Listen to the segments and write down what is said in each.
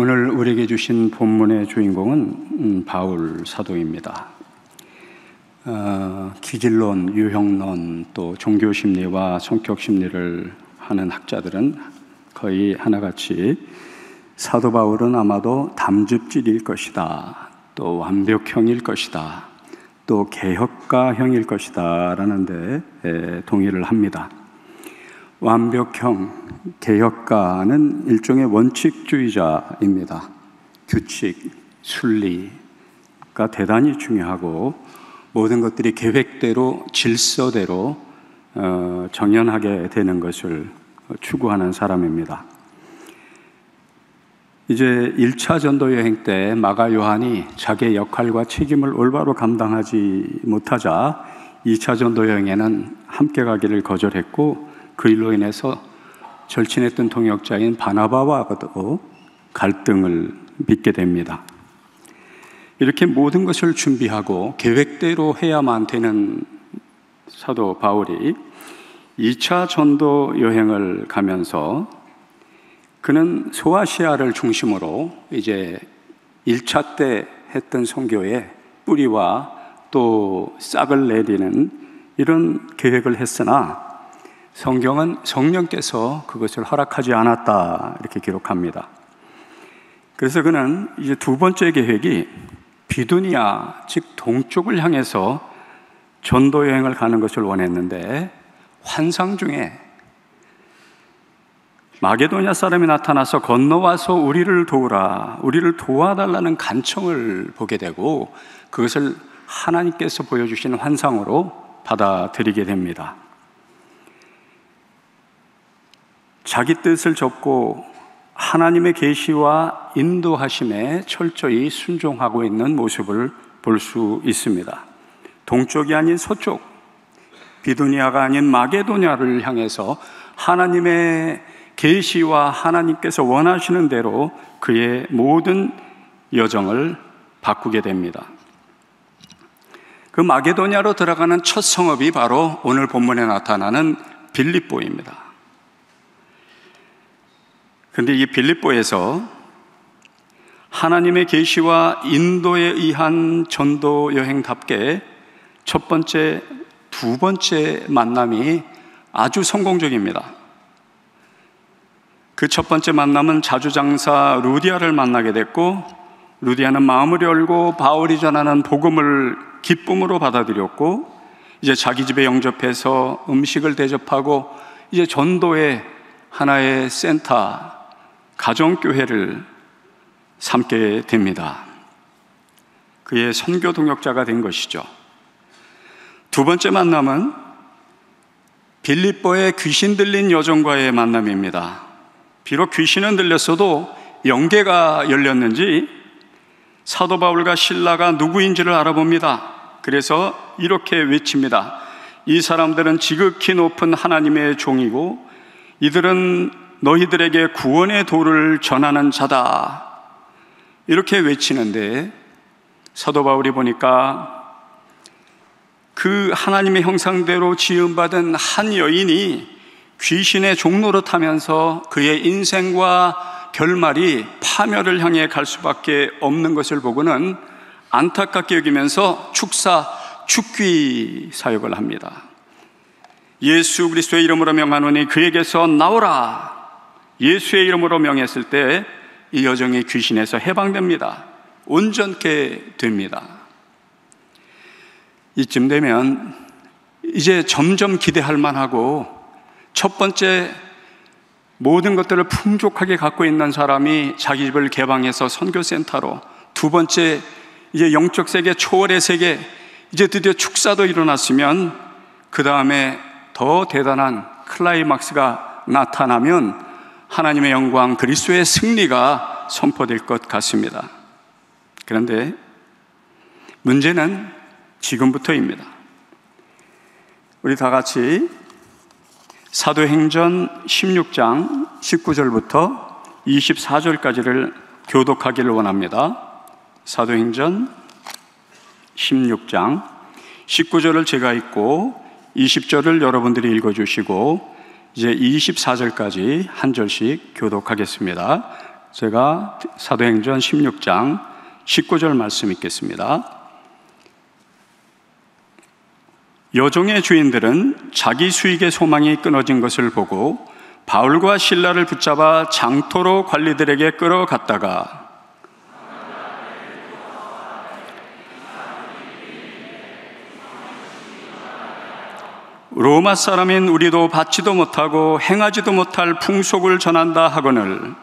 오늘 우리에게 주신 본문의 주인공은 음, 바울 사도입니다. 어, 기질론, 유형론, 또 종교 심리와 성격 심리를 하는 학자들은 거의 하나같이 사도 바울은 아마도 담즙질일 것이다. 또 완벽형일 것이다. 또 개혁가형일 것이다. 라는데 동의를 합니다. 완벽형, 개혁가는 일종의 원칙주의자입니다. 규칙, 순리가 대단히 중요하고 모든 것들이 계획대로 질서대로 어, 정연하게 되는 것을 추구하는 사람입니다. 이제 1차 전도 여행 때 마가 요한이 자기의 역할과 책임을 올바로 감당하지 못하자 2차 전도 여행에는 함께 가기를 거절했고 그 일로 인해서 절친했던 동역자인 바나바와도 갈등을 빚게 됩니다. 이렇게 모든 것을 준비하고 계획대로 해야만 되는 사도 바울이 2차 전도 여행을 가면서 그는 소아시아를 중심으로 이제 1차 때 했던 선교의 뿌리와 또 싹을 내리는 이런 계획을 했으나 성경은 성령께서 그것을 허락하지 않았다 이렇게 기록합니다. 그래서 그는 이제 두 번째 계획이 비두니아 즉 동쪽을 향해서 전도 여행을 가는 것을 원했는데 환상 중에 마게도냐 사람이 나타나서 건너와서 우리를 도우라, 우리를 도와달라는 간청을 보게 되고 그것을 하나님께서 보여주신 환상으로 받아들이게 됩니다. 자기 뜻을 접고 하나님의 계시와 인도하심에 철저히 순종하고 있는 모습을 볼 수 있습니다. 동쪽이 아닌 서쪽, 비두니아가 아닌 마게도냐를 향해서 하나님의 계시와 하나님께서 원하시는 대로 그의 모든 여정을 바꾸게 됩니다. 그 마게도냐로 들어가는 첫 성읍이 바로 오늘 본문에 나타나는 빌립보입니다. 근데 이 빌립보에서 하나님의 계시와 인도에 의한 전도 여행답게 첫 번째, 두 번째 만남이 아주 성공적입니다. 그 첫 번째 만남은 자주장사 루디아를 만나게 됐고, 루디아는 마음을 열고 바울이 전하는 복음을 기쁨으로 받아들였고, 이제 자기 집에 영접해서 음식을 대접하고, 이제 전도의 하나의 센터, 가정교회를 삼게 됩니다. 그의 선교 동역자가 된 것이죠. 두 번째 만남은 빌립보의 귀신 들린 여종과의 만남입니다. 비록 귀신은 들렸어도 영계가 열렸는지 사도 바울과 신라가 누구인지를 알아봅니다. 그래서 이렇게 외칩니다. 이 사람들은 지극히 높은 하나님의 종이고 이들은 너희들에게 구원의 도를 전하는 자다. 이렇게 외치는데 사도 바울이 보니까 그 하나님의 형상대로 지음받은 한 여인이 귀신의 종로로 타면서 그의 인생과 결말이 파멸을 향해 갈 수밖에 없는 것을 보고는 안타깝게 여기면서 축사, 축귀 사역을 합니다. 예수 그리스도의 이름으로 명하노니 그에게서 나오라. 예수의 이름으로 명했을 때 이 여정이 귀신에서 해방됩니다. 온전케 됩니다. 이쯤 되면 이제 점점 기대할 만하고 첫 번째 모든 것들을 풍족하게 갖고 있는 사람이 자기 집을 개방해서 선교센터로 두 번째 이제 영적 세계, 초월의 세계, 이제 드디어 축사도 일어났으면 그 다음에 더 대단한 클라이막스가 나타나면 하나님의 영광, 그리스도의 승리가 선포될 것 같습니다. 그런데 문제는 지금부터입니다. 우리 다 같이 사도행전 16장 19절부터 24절까지를 교독하기를 원합니다. 사도행전 16장 19절을 제가 읽고 20절을 여러분들이 읽어주시고 이제 24절까지 한 절씩 교독하겠습니다. 제가 사도행전 16장 19절 말씀 읽겠습니다. 여종의 주인들은 자기 수익의 소망이 끊어진 것을 보고 바울과 신라를 붙잡아 장토로 관리들에게 끌어갔다가 로마 사람인 우리도 받지도 못하고 행하지도 못할 풍속을 전한다 하거늘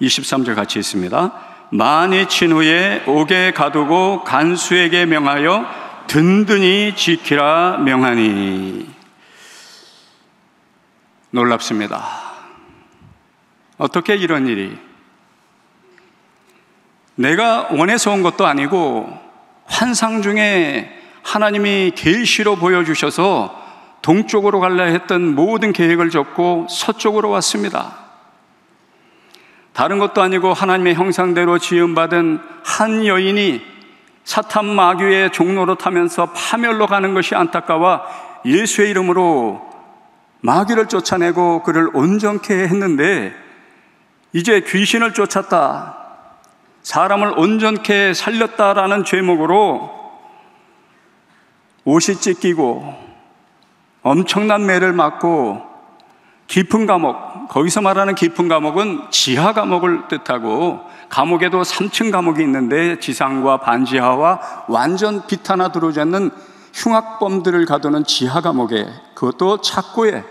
23절 같이 있습니다. 많이 친 후에 옥에 가두고 간수에게 명하여 든든히 지키라 명하니 놀랍습니다. 어떻게 이런 일이 내가 원해서 온 것도 아니고 환상 중에 하나님이 계시로 보여주셔서 동쪽으로 갈라 했던 모든 계획을 접고 서쪽으로 왔습니다. 다른 것도 아니고 하나님의 형상대로 지음받은 한 여인이 사탄 마귀의 종로로 타면서 파멸로 가는 것이 안타까워 예수의 이름으로 마귀를 쫓아내고 그를 온전케 했는데 이제 귀신을 쫓았다. 사람을 온전케 살렸다라는 죄목으로 옷이 찢기고 엄청난 매를 맞고 깊은 감옥, 거기서 말하는 깊은 감옥은 지하 감옥을 뜻하고 감옥에도 3층 감옥이 있는데 지상과 반지하와 완전 빛 하나 들어오지 않는 흉악범들을 가두는 지하 감옥에 그것도 착고에.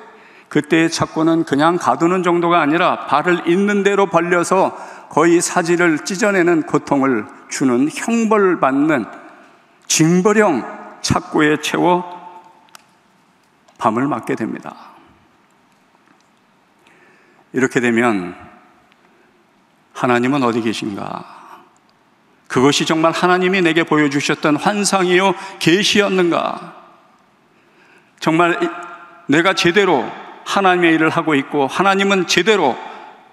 그때의 착고는 그냥 가두는 정도가 아니라 발을 있는 대로 벌려서 거의 사지를 찢어내는 고통을 주는 형벌을 받는 징벌형 착고에 채워 밤을 맞게 됩니다. 이렇게 되면 하나님은 어디 계신가? 그것이 정말 하나님이 내게 보여주셨던 환상이요 계시였는가? 정말 내가 제대로 하나님의 일을 하고 있고 하나님은 제대로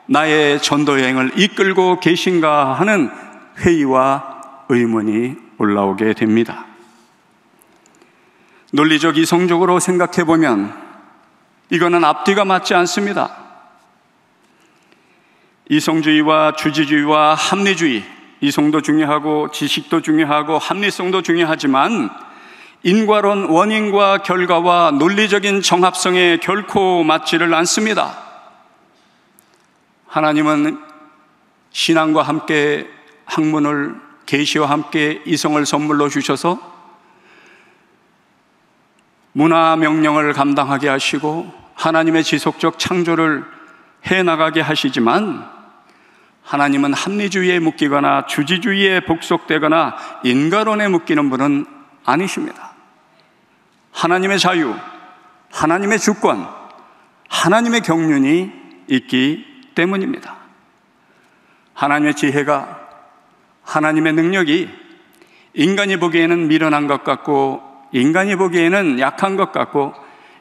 나의 전도 여행을 이끌고 계신가 하는 회의와 의문이 올라오게 됩니다. 논리적 이성적으로 생각해 보면 이거는 앞뒤가 맞지 않습니다. 이성주의와 주지주의와 합리주의, 이성도 중요하고 지식도 중요하고 합리성도 중요하지만 인과론 원인과 결과와 논리적인 정합성에 결코 맞지를 않습니다. 하나님은 신앙과 함께 학문을 계시와 함께 이성을 선물로 주셔서 문화 명령을 감당하게 하시고 하나님의 지속적 창조를 해 나가게 하시지만 하나님은 합리주의에 묶이거나 주지주의에 복속되거나 인가론에 묶이는 분은 아니십니다. 하나님의 자유, 하나님의 주권, 하나님의 경륜이 있기 때문입니다. 하나님의 지혜가 하나님의 능력이 인간이 보기에는 미련한 것 같고 인간이 보기에는 약한 것 같고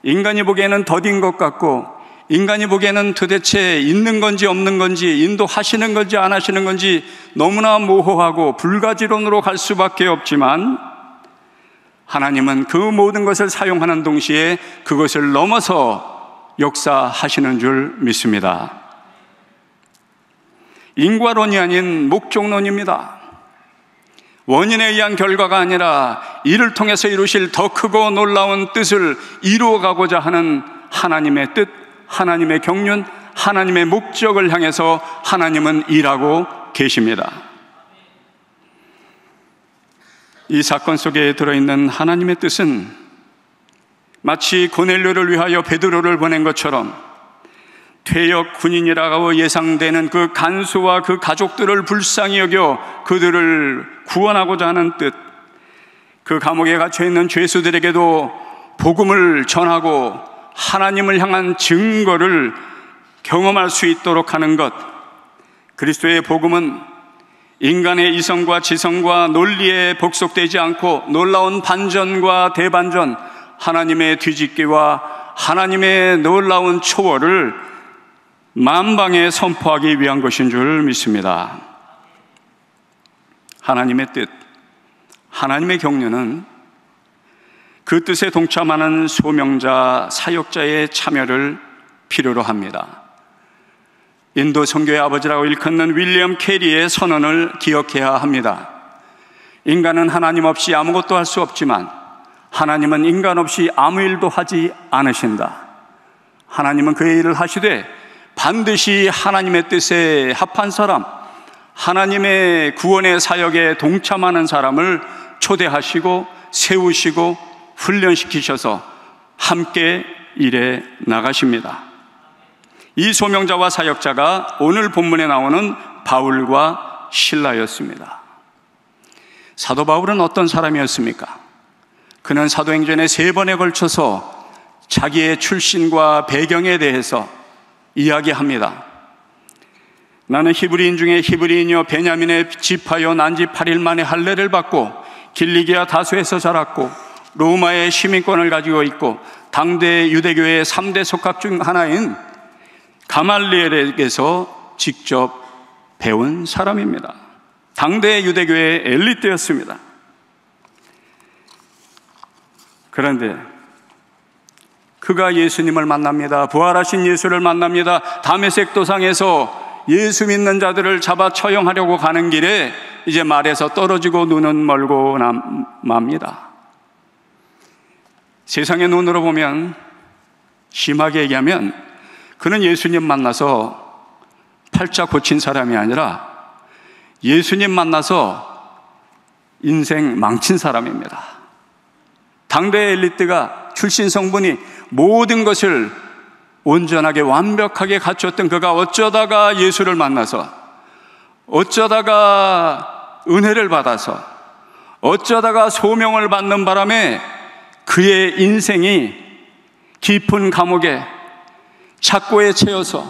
인간이 보기에는 더딘 것 같고 인간이 보기에는 도대체 있는 건지 없는 건지 인도하시는 건지 안 하시는 건지 너무나 모호하고 불가지론으로 갈 수밖에 없지만 하나님은 그 모든 것을 사용하는 동시에 그것을 넘어서 역사하시는 줄 믿습니다. 인과론이 아닌 목적론입니다. 원인에 의한 결과가 아니라 이를 통해서 이루실 더 크고 놀라운 뜻을 이루어가고자 하는 하나님의 뜻, 하나님의 경륜, 하나님의 목적을 향해서 하나님은 일하고 계십니다. 이 사건 속에 들어있는 하나님의 뜻은 마치 고넬료를 위하여 베드로를 보낸 것처럼 퇴역 군인이라고 예상되는 그 간수와 그 가족들을 불쌍히 여겨 그들을 구원하고자 하는 뜻, 그 감옥에 갇혀 있는 죄수들에게도 복음을 전하고 하나님을 향한 증거를 경험할 수 있도록 하는 것. 그리스도의 복음은 인간의 이성과 지성과 논리에 복속되지 않고 놀라운 반전과 대반전, 하나님의 뒤집기와 하나님의 놀라운 초월을 만방에 선포하기 위한 것인 줄 믿습니다. 하나님의 뜻, 하나님의 경륜은 그그 뜻에 동참하는 소명자, 사역자의 참여를 필요로 합니다. 인도 성교의 아버지라고 일컫는 윌리엄 캐리의 선언을 기억해야 합니다. 인간은 하나님 없이 아무것도 할 수 없지만 하나님은 인간 없이 아무 일도 하지 않으신다. 하나님은 그의 일을 하시되 반드시 하나님의 뜻에 합한 사람, 하나님의 구원의 사역에 동참하는 사람을 초대하시고 세우시고 훈련시키셔서 함께 일해 나가십니다. 이 소명자와 사역자가 오늘 본문에 나오는 바울과 신라였습니다. 사도 바울은 어떤 사람이었습니까? 그는 사도행전에 세 번에 걸쳐서 자기의 출신과 배경에 대해서 이야기합니다. 나는 히브리인 중에 히브리인이요 베냐민의 집하여 난지 8일 만에 할례를 받고 길리기아 다수에서 자랐고 로마의 시민권을 가지고 있고 당대 유대교의 3대 속학 중 하나인 가말리엘에게서 직접 배운 사람입니다. 당대 유대교의 엘리트였습니다. 그런데 그가 예수님을 만납니다. 부활하신 예수를 만납니다. 다메섹 도상에서 예수 믿는 자들을 잡아 처형하려고 가는 길에 이제 말에서 떨어지고 눈은 멀고 맙니다. 세상의 눈으로 보면 심하게 얘기하면 그는 예수님 만나서 팔자 고친 사람이 아니라 예수님 만나서 인생 망친 사람입니다. 당대 엘리트가 출신 성분이 모든 것을 온전하게 완벽하게 갖췄던 그가 어쩌다가 예수를 만나서 어쩌다가 은혜를 받아서 어쩌다가 소명을 받는 바람에 그의 인생이 깊은 감옥에 착고에 채여서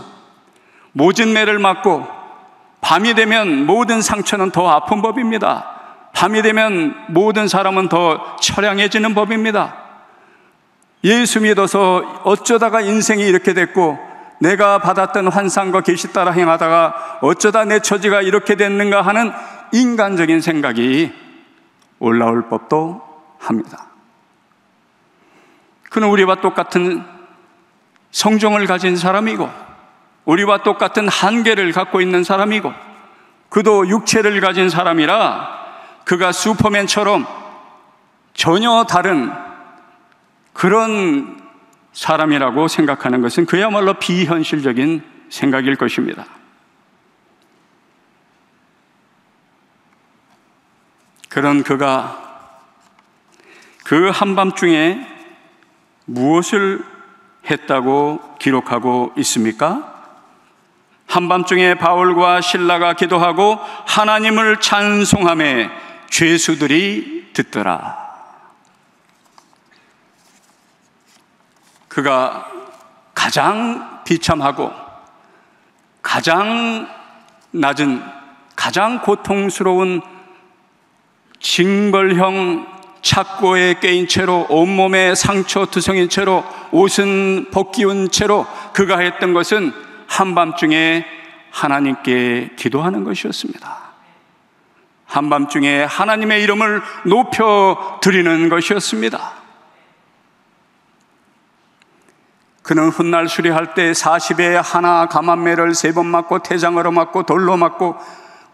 모진 매를 맞고 밤이 되면 모든 상처는 더 아픈 법입니다. 밤이 되면 모든 사람은 더 처량해지는 법입니다. 예수 믿어서 어쩌다가 인생이 이렇게 됐고 내가 받았던 환상과 계시 따라 행하다가 어쩌다 내 처지가 이렇게 됐는가 하는 인간적인 생각이 올라올 법도 합니다. 그는 우리와 똑같은 성종을 가진 사람이고 우리와 똑같은 한계를 갖고 있는 사람이고 그도 육체를 가진 사람이라 그가 슈퍼맨처럼 전혀 다른 그런 사람이라고 생각하는 것은 그야말로 비현실적인 생각일 것입니다. 그런 그가 그 한밤중에 무엇을 했다고 기록하고 있습니까? 한밤중에 바울과 신라가 기도하고 하나님을 찬송함에 죄수들이 듣더라. 그가 가장 비참하고 가장 낮은 가장 고통스러운 징벌형 착고에 깨인 채로 온몸에 상처 투성인 채로 옷은 벗기운 채로 그가 했던 것은 한밤중에 하나님께 기도하는 것이었습니다. 한밤중에 하나님의 이름을 높여 드리는 것이었습니다. 그는 훗날 수리할 때 40에 하나 가만매를 세 번 맞고 태장으로 맞고 돌로 맞고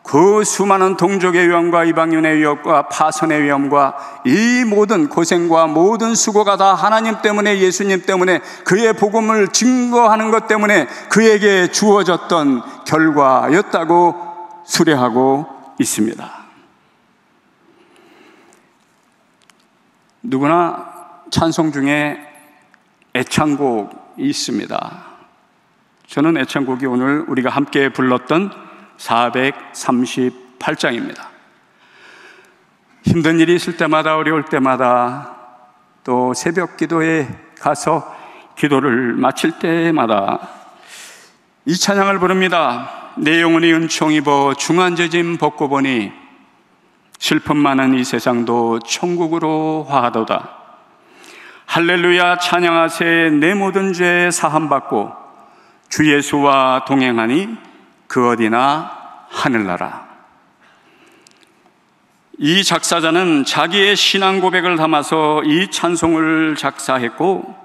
그 수많은 동족의 위험과 이방인의 위협과 파선의 위험과 이 모든 고생과 모든 수고가 다 하나님 때문에 예수님 때문에 그의 복음을 증거하는 것 때문에 그에게 주어졌던 결과였다고 수레하고 있습니다. 누구나 찬송 중에 애창곡이 있습니다. 저는 애창곡이 오늘 우리가 함께 불렀던 438장입니다. 힘든 일이 있을 때마다 어려울 때마다 또 새벽 기도에 가서 기도를 마칠 때마다 이 찬양을 부릅니다. 내 영혼이 은총 입어 중한죄짐 벗고 보니 슬픔 많은 이 세상도 천국으로 화하도다. 할렐루야 찬양하세 내 모든 죄 사함 받고 주 예수와 동행하니 그 어디나 하늘나라. 이 작사자는 자기의 신앙 고백을 담아서 이 찬송을 작사했고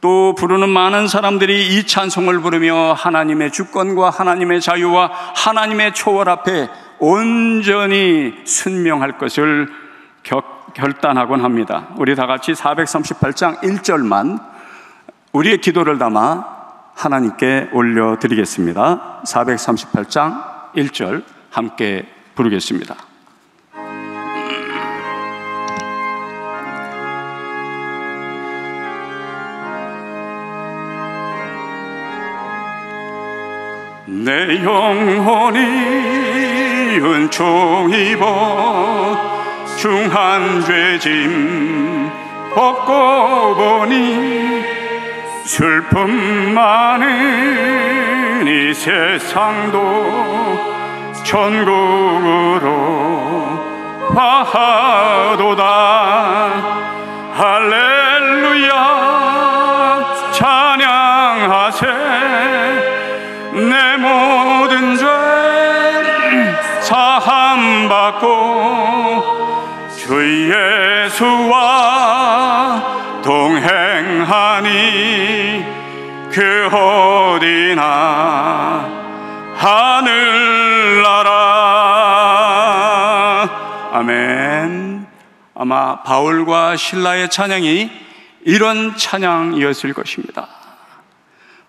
또 부르는 많은 사람들이 이 찬송을 부르며 하나님의 주권과 하나님의 자유와 하나님의 초월 앞에 온전히 순명할 것을 결단하곤 합니다. 우리 다 같이 438장 1절만 우리의 기도를 담아 하나님께 올려드리겠습니다. 438장 1절 함께 부르겠습니다. 내 영혼이 은총 입어 중한 죄짐 벗고 보니 슬픔 많은 이 세상도 천국으로 화하도다. 할렐루야 아마 바울과 신라의 찬양이 이런 찬양이었을 것입니다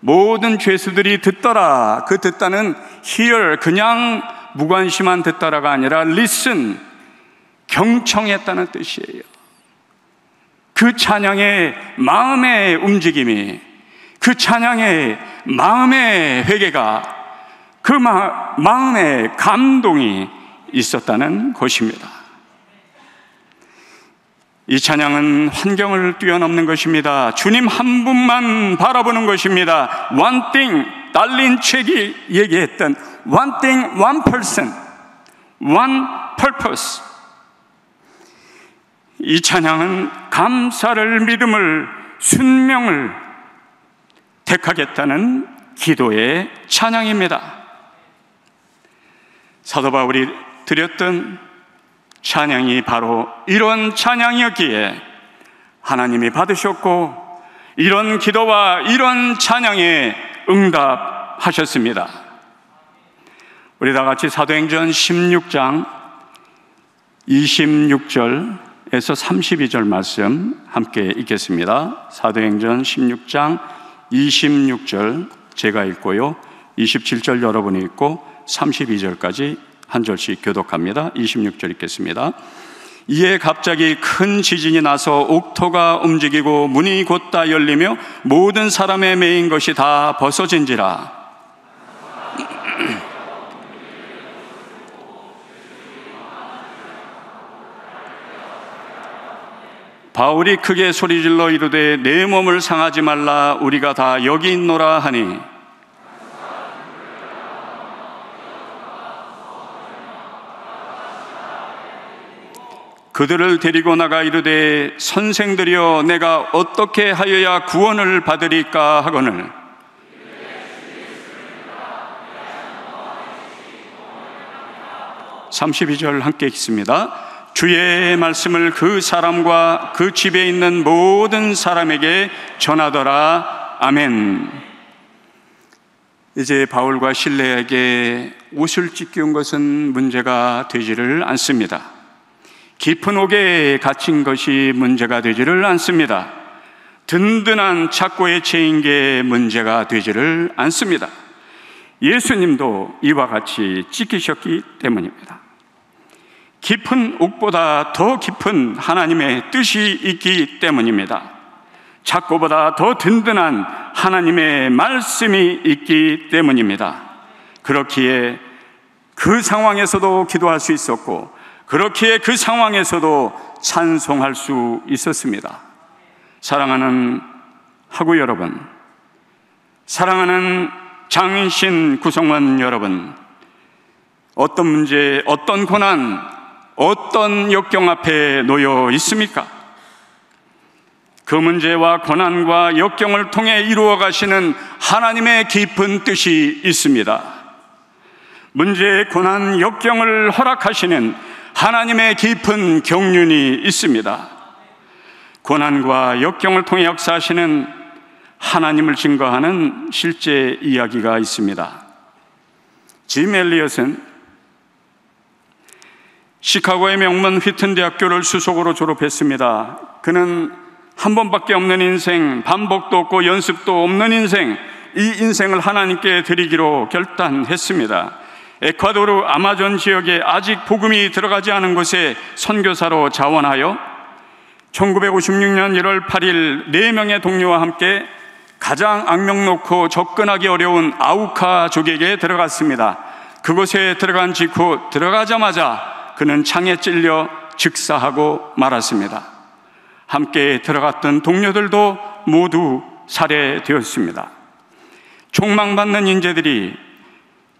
모든 죄수들이 듣더라. 그 듣다는 hear, 그냥 무관심한 듣더라가 아니라 listen, 경청했다는 뜻이에요. 그 찬양의 마음의 움직임이, 그 찬양의 마음의 회개가, 그 마, 마음의 감동이 있었다는 것입니다. 이 찬양은 환경을 뛰어넘는 것입니다. 주님 한 분만 바라보는 것입니다. One thing, 달린 책이 얘기했던 One thing, one person, one purpose. 이 찬양은 감사를, 믿음을, 순명을 택하겠다는 기도의 찬양입니다. 사도 바울이 드렸던 찬양이 바로 이런 찬양이었기에 하나님이 받으셨고 이런 기도와 이런 찬양에 응답하셨습니다. 우리 다 같이 사도행전 16장 26절에서 32절 말씀 함께 읽겠습니다. 사도행전 16장 26절 제가 읽고요. 27절 여러분이 읽고 32절까지 한 절씩 교독합니다. 26절 읽겠습니다. 이에 갑자기 큰 지진이 나서 옥토가 움직이고 문이 곧다 열리며 모든 사람의 메인 것이 다 벗어진지라. 바울이 크게 소리질러 이르되 내 몸을 상하지 말라 우리가 다 여기 있노라 하니 그들을 데리고 나가 이르되 선생들이여 내가 어떻게 하여야 구원을 받으리까 하거늘? (32절) 함께 읽습니다. 주의 말씀을 그 사람과 그 집에 있는 모든 사람에게 전하더라. 아멘. 이제 바울과 신레에게 옷을 찢기운 것은 문제가 되지를 않습니다 깊은 옥에 갇힌 것이 문제가 되지를 않습니다. 든든한 착고에 채인 게 문제가 되지를 않습니다. 예수님도 이와 같이 찢기셨기 때문입니다. 깊은 옥보다 더 깊은 하나님의 뜻이 있기 때문입니다. 착고보다 더 든든한 하나님의 말씀이 있기 때문입니다. 그렇기에 그 상황에서도 기도할 수 있었고 그렇기에 그 상황에서도 찬송할 수 있었습니다. 사랑하는 하구 여러분, 사랑하는 장신 구성원 여러분, 어떤 문제, 어떤 고난, 어떤 역경 앞에 놓여 있습니까? 그 문제와 고난과 역경을 통해 이루어 가시는 하나님의 깊은 뜻이 있습니다. 문제, 고난, 역경을 허락하시는 하나님의 깊은 경륜이 있습니다. 고난과 역경을 통해 역사하시는 하나님을 증거하는 실제 이야기가 있습니다. 짐 엘리엇은 시카고의 명문 휘튼 대학교를 수속으로 졸업했습니다. 그는 한 번밖에 없는 인생, 반복도 없고 연습도 없는 인생, 이 인생을 하나님께 드리기로 결단했습니다. 에콰도르 아마존 지역에 아직 복음이 들어가지 않은 곳에 선교사로 자원하여 1956년 1월 8일 4명의 동료와 함께 가장 악명 놓고 접근하기 어려운 아우카족에게 들어갔습니다. 그곳에 들어간 직후 들어가자마자 그는 창에 찔려 즉사하고 말았습니다. 함께 들어갔던 동료들도 모두 살해되었습니다. 총망받는 인재들이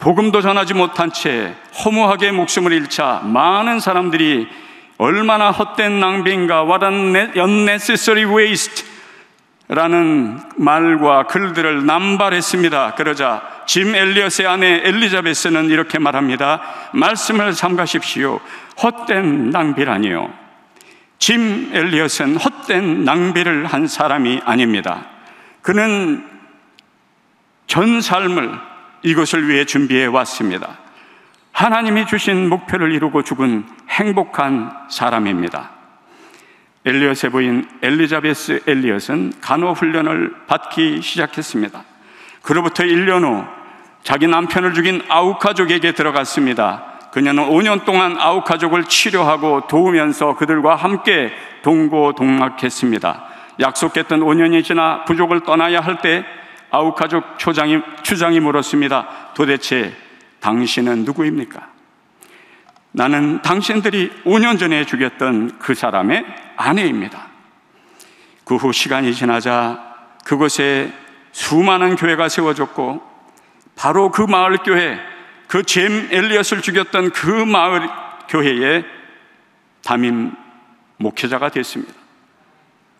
복음도 전하지 못한 채 허무하게 목숨을 잃자 많은 사람들이 얼마나 헛된 낭비인가 What an unnecessary waste 라는 말과 글들을 남발했습니다. 그러자 짐 엘리엇의 아내 엘리자베스는 이렇게 말합니다. 말씀을 삼가십시오. 헛된 낭비라니요. 짐 엘리엇은 헛된 낭비를 한 사람이 아닙니다. 그는 전 삶을 이것을 위해 준비해 왔습니다. 하나님이 주신 목표를 이루고 죽은 행복한 사람입니다. 엘리엇의 부인 엘리자베스 엘리엇은 간호 훈련을 받기 시작했습니다. 그로부터 1년 후 자기 남편을 죽인 아우카족에게 들어갔습니다. 그녀는 5년 동안 아홉 가족을 치료하고 도우면서 그들과 함께 동고동락했습니다. 약속했던 5년이 지나 부족을 떠나야 할 때 아홉 가족 초장이, 추장이 물었습니다. 도대체 당신은 누구입니까? 나는 당신들이 5년 전에 죽였던 그 사람의 아내입니다. 그 후 시간이 지나자 그곳에 수많은 교회가 세워졌고 바로 그 마을 교회 그 잼 엘리엇을 죽였던 그 마을 교회의 담임 목회자가 됐습니다.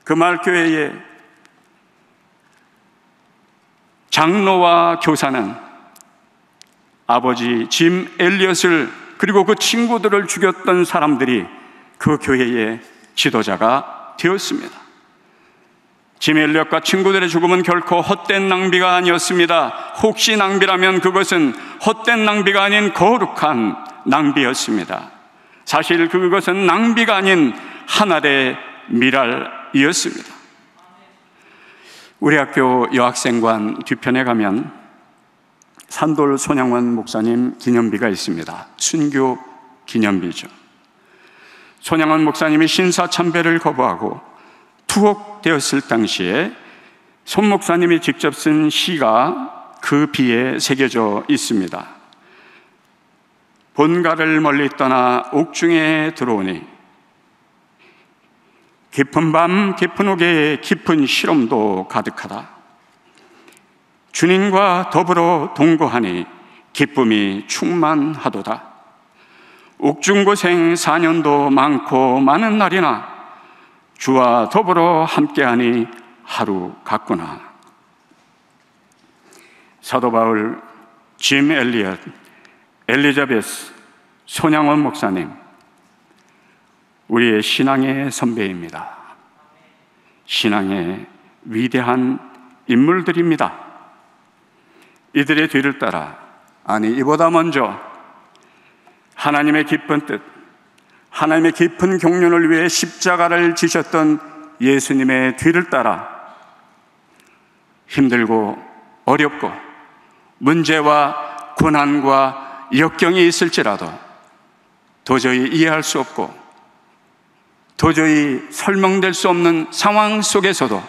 그 마을 교회의 장로와 교사는 아버지 짐 엘리엇을 그리고 그 친구들을 죽였던 사람들이 그 교회의 지도자가 되었습니다. 지멜리엇과 친구들의 죽음은 결코 헛된 낭비가 아니었습니다. 혹시 낭비라면 그것은 헛된 낭비가 아닌 거룩한 낭비였습니다. 사실 그것은 낭비가 아닌 하늘의 미랄이었습니다. 우리 학교 여학생관 뒤편에 가면 산돌 손양원 목사님 기념비가 있습니다. 순교 기념비죠. 손양원 목사님이 신사 참배를 거부하고 투옥되었을 당시에 손 목사님이 직접 쓴 시가 그 비에 새겨져 있습니다. 본가를 멀리 떠나 옥중에 들어오니 깊은 밤 깊은 옥에 깊은 실험도 가득하다. 주님과 더불어 동거하니 기쁨이 충만하도다. 옥중고생 4년도 많고 많은 날이나 주와 더불어 함께하니 하루 같구나. 사도 바울, 짐 엘리엇, 엘리자베스, 손양원 목사님, 우리의 신앙의 선배입니다. 신앙의 위대한 인물들입니다. 이들의 뒤를 따라, 아니, 이보다 먼저 하나님의 기쁜 뜻, 하나님의 깊은 경륜을 위해 십자가를 지셨던 예수님의 뒤를 따라 힘들고 어렵고 문제와 고난과 역경이 있을지라도 도저히 이해할 수 없고 도저히 설명될 수 없는 상황 속에서도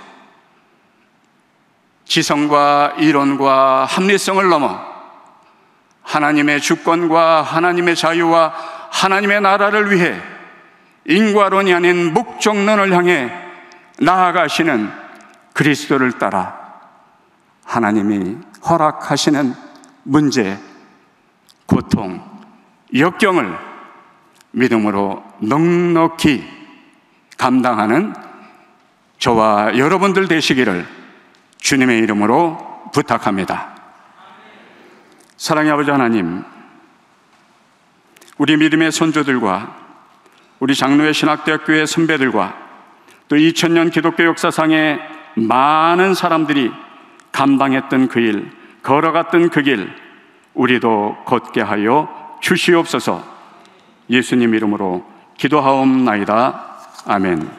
지성과 이론과 합리성을 넘어 하나님의 주권과 하나님의 자유와 하나님의 나라를 위해 인과론이 아닌 목적론을 향해 나아가시는 그리스도를 따라 하나님이 허락하시는 문제, 고통, 역경을 믿음으로 넉넉히 감당하는 저와 여러분들 되시기를 주님의 이름으로 부탁합니다. 사랑의 아버지 하나님, 우리 믿음의 선조들과 우리 장로의 신학대학교의 선배들과 또 2000년 기독교 역사상에 많은 사람들이 감당했던 그 일, 걸어갔던 그 길, 우리도 걷게 하여 주시옵소서 예수님 이름으로 기도하옵나이다. 아멘.